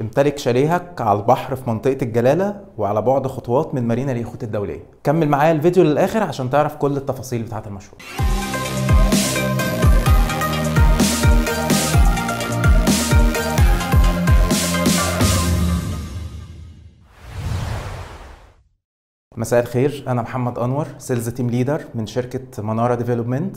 امتلك شاليهك على البحر في منطقة الجلالة وعلى بعد خطوات من مارينا اليخوت الدولية. كمل معايا الفيديو للآخر عشان تعرف كل التفاصيل بتاعة المشروع. مساء الخير. أنا محمد أنور sales team leader من شركة مناره Development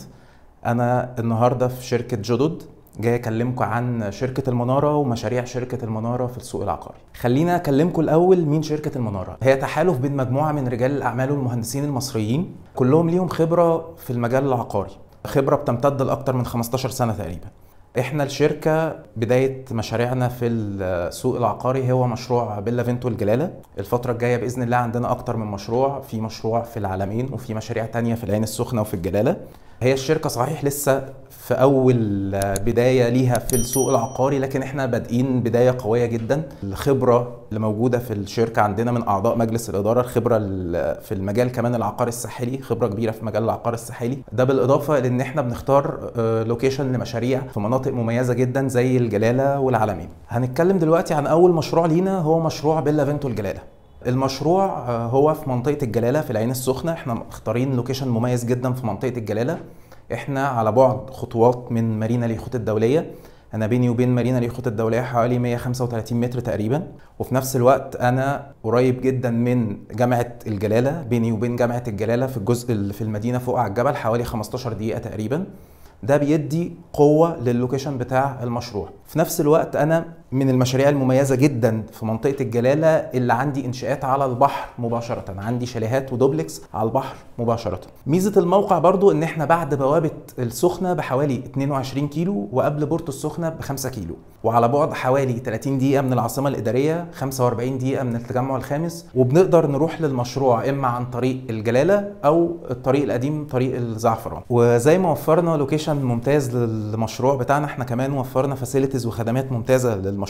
أنا النهارده في شركة جدد. جاي أكلمكم عن شركة المنارة ومشاريع شركة المنارة في السوق العقاري. خلينا أكلمكم الأول مين شركة المنارة. هي تحالف بين مجموعة من رجال الأعمال والمهندسين المصريين كلهم ليهم خبرة في المجال العقاري خبرة بتمتد لاكثر من 15 سنة تقريبا. إحنا الشركة بداية مشاريعنا في السوق العقاري هو مشروع بيلا فينتو الجلالة. الفترة الجاية بإذن الله عندنا أكتر من مشروع في مشروع في العالمين وفي مشاريع تانية في العين السخنة وفي الجلالة. هي الشركة صحيح لسه في أول بداية ليها في السوق العقاري لكن إحنا بادئين بداية قوية جدا. الخبرة اللي موجودة في الشركة عندنا من أعضاء مجلس الإدارة الخبرة في المجال كمان العقار الساحلي خبرة كبيرة في مجال العقار الساحلي. ده بالإضافة لأن إحنا بنختار location لمشاريع في مناطق مميزة جدا زي الجلالة والعلمين. هنتكلم دلوقتي عن أول مشروع لينا هو مشروع بيلا فينتو الجلالة. المشروع هو في منطقة الجلالة في العين السخنة. إحنا مختارين location مميز جدا في منطقة الجلالة. إحنا على بعد خطوات من مارينا اليخوت الدولية. أنا بيني وبين مارينا اليخوت الدولية حوالي 135 متر تقريبا. وفي نفس الوقت أنا قريب جدا من جامعة الجلالة بيني وبين جامعة الجلالة في الجزء اللي في المدينة فوق على الجبل حوالي 15 دقيقة تقريبا. ده بيدي قوة للوكيشن بتاع المشروع. في نفس الوقت أنا من المشاريع المميزة جدا في منطقة الجلالة اللي عندي إنشاءات على البحر مباشرة. عندي شاليهات ودوبلكس على البحر مباشرة. ميزة الموقع برضو إن إحنا بعد بوابة السخنة بحوالي 22 كيلو وقبل بورتو السخنة ب 5 كيلو. وعلى بعد حوالي 30 دقيقة من العاصمة الإدارية 45 دقيقة من التجمع الخامس. وبنقدر نروح للمشروع إما عن طريق الجلالة أو الطريق القديم طريق الزعفران. وزي ما وفرنا location ممتاز للمشروع بتاعنا إحنا كمان وفرنا facilities وخدمات ممتازة للمشروع.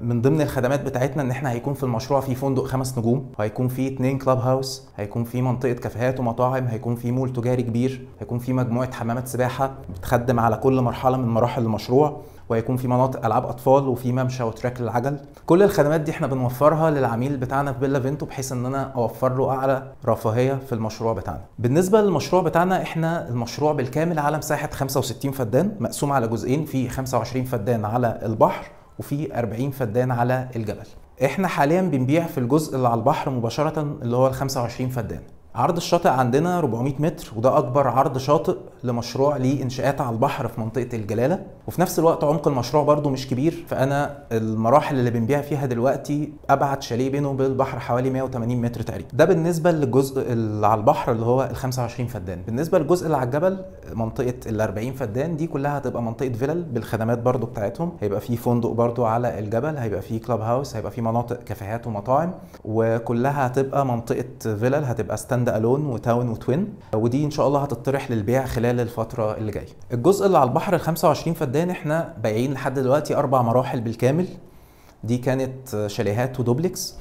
من ضمن الخدمات بتاعتنا إن إحنا هيكون في المشروع في فندق خمس نجوم. وهيكون في اتنين club house هيكون في منطقة كافيهات ومطاعم هيكون في مول تجاري كبير هيكون في مجموعة حمامات سباحة بتخدم على كل مرحلة من مراحل المشروع وهيكون في مناطق ألعاب أطفال وفي ممشى وتراك للعجل. كل الخدمات دي إحنا بنوفرها للعميل بتاعنا في بيلا فينتو بحيث إن أنا أوفر له أعلى رفاهية في المشروع بتاعنا. بالنسبة للمشروع بتاعنا إحنا المشروع بالكامل على مساحة 65 فدان مقسوم على جزئين في 25 فدان على البحر وفي 40 فدان على الجبل. إحنا حاليا بنبيع في الجزء اللي على البحر مباشرة اللي هو ال 25 فدان. عرض الشاطئ عندنا 400 متر وده أكبر عرض شاطئ لمشروع ليه انشاءات على البحر في منطقة الجلالة. وفي نفس الوقت عمق المشروع برده مش كبير فأنا المراحل اللي بنبيع فيها دلوقتي أبعد شاليه بينه وبين البحر حوالي 180 متر تقريبا. ده بالنسبة للجزء اللي على البحر اللي هو ال 25 فدان. بالنسبة للجزء اللي على الجبل منطقة ال 40 فدان دي كلها هتبقى منطقة فيلل بالخدمات برده بتاعتهم. هيبقى في فندق برده على الجبل هيبقى في كلاب هاوس هيبقى في مناطق كافيهات ومطاعم وكلها هتبقى منطقة فيلل هتبقى stand alone و town و twin ودي إن شاء الله هتطرح للبيع خلال الفترة اللي جاية. الجزء اللي على البحر ال 25 فدان إحنا بايعين لحد دلوقتي أربع مراحل بالكامل. دي كانت شاليهات ودوبلكس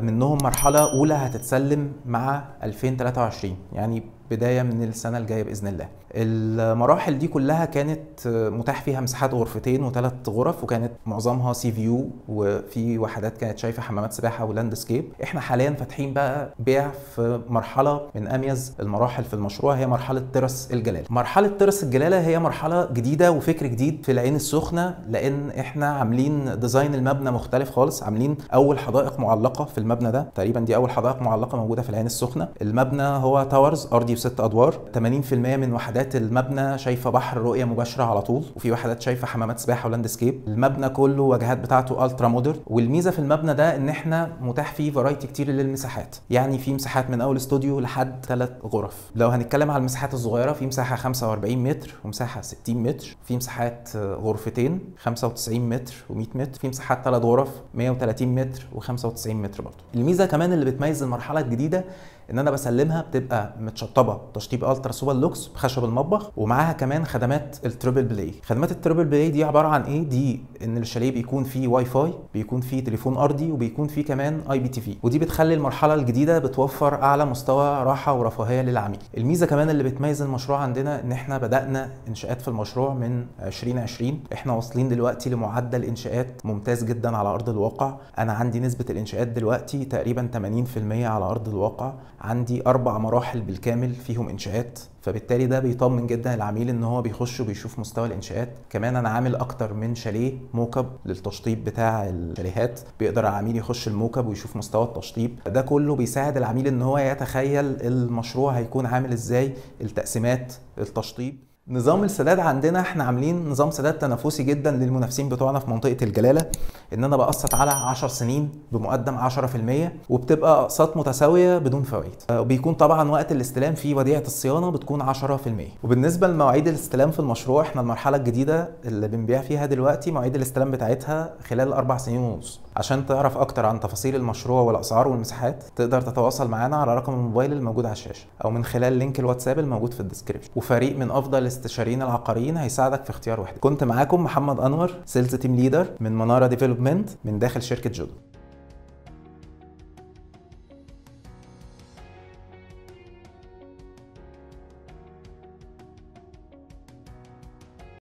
منهم مرحلة أولى هتتسلم مع 2023 يعني بداية من السنة الجاية بإذن الله. المراحل دي كلها كانت متاح فيها مساحات غرفتين وثلاث غرف وكانت معظمها sea view وفي وحدات كانت شايفة حمامات سباحة و landscape. إحنا حاليا فاتحين بقى بيع في مرحلة من أميز المراحل في المشروع هي مرحلة terrace الجلالة. مرحلة terrace الجلالة هي مرحلة جديدة وفكر جديد في العين السخنة لأن إحنا عاملين design المبنى مختلف خالص. عاملين أول حدائق معلقة في المبنى ده تقريبا دي أول حدائق معلقة موجودة في العين السخنة. المبنى هو towers ارضي بست أدوار. 80% من وحدات المبنى شايفة بحر رؤية مباشرة على طول وفي وحدات شايفة حمامات سباحة و landscape. المبنى كله واجهات بتاعته ultra modern والميزة في المبنى ده إن إحنا متاح فيه variety كتير للمساحات. يعني في مساحات من أول استوديو لحد ثلاث غرف. لو هنتكلم على المساحات الصغيرة في مساحة 45 متر ومساحة 60 متر. في مساحات غرفتين 95 متر و100 متر. في مساحات ثلاث غرف 130 متر و95 متر برضه. الميزة كمان اللي بتميز المرحلة الجديدة ان أنا بسلمها بتبقى متشطبة تشطيب ultra super lux بخشب المطبخ ومعاها كمان خدمات ال triple play. خدمات ال triple play دي عبارة عن إيه؟ دي إن الشاليه بيكون فيه واي فاي بيكون فيه تليفون ارضي وبيكون فيه كمان IPTV. ودي بتخلي المرحلة الجديدة بتوفر أعلى مستوى راحة ورفاهية للعميل. الميزة كمان اللي بتميز المشروع عندنا إن إحنا بدأنا إنشاءات في المشروع من 2020 إحنا واصلين دلوقتي لمعدل إنشاءات ممتاز جدا على أرض الواقع. أنا عندي نسبة الإنشاءات دلوقتي تقريبا 80% على أرض الواقع. عندي أربع مراحل بالكامل فيهم إنشاءات فبالتالي ده بيطمن جدا العميل إن هو بيخش وبيشوف مستوى الإنشاءات. كمان أنا عامل أكتر من شاليه موكب للتشطيب بتاع الشاليهات. بيقدر العميل يخش الموكب ويشوف مستوى التشطيب. ده كله بيساعد العميل إن هو يتخيل المشروع هيكون عامل إزاي التقسيمات التشطيب. نظام السداد عندنا إحنا عاملين نظام سداد تنافسي جدا للمنافسين بتوعنا في منطقة الجلالة إن أنا بقسط على 10 سنين بمقدم 10% وبتبقى أقساط متساوية بدون فوائد. وبيكون طبعا وقت الاستلام في وديعة الصيانة بتكون 10% وبالنسبة لمواعيد الاستلام في المشروع إحنا المرحلة الجديدة اللي بنبيع فيها دلوقتي مواعيد الاستلام بتاعتها خلال أربع سنين ونص. عشان تعرف أكتر عن تفاصيل المشروع والأسعار والمساحات تقدر تتواصل معانا على رقم الموبايل الموجود على الشاشة أو من خلال link الواتساب الموجود في ال description وفريق من أفضل الاستشاريين العقاريين هيساعدك في اختيار وحده كنت معاكم محمد أنور sales team leader من منارة Development من داخل شركة جودو.